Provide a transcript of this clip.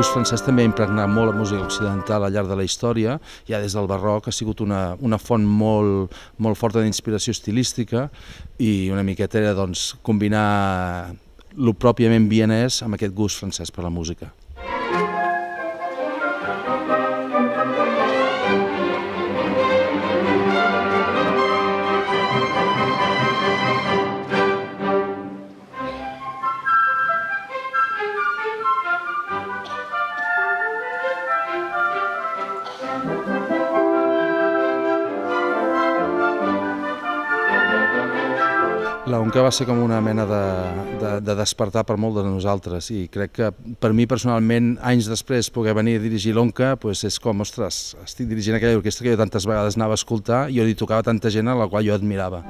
gust francès també ha impregnat molt la música occidental al llarg de la història, ja des del barroc ha sigut una, una font molt, molt forta d'inspiració estilística i una miqueta era doncs, combinar el pròpiament vienès amb aquest gust francès per la música. La Onca va ser com una mena de, de, de despertar per molt de nosaltres i crec que per mi personalment, anys després, poder venir a dirigir l'Onca pues és com, ostres, estic dirigint aquella orquestra que jo tantes vegades anava a escoltar i jo li tocava tanta gent a la qual jo admirava.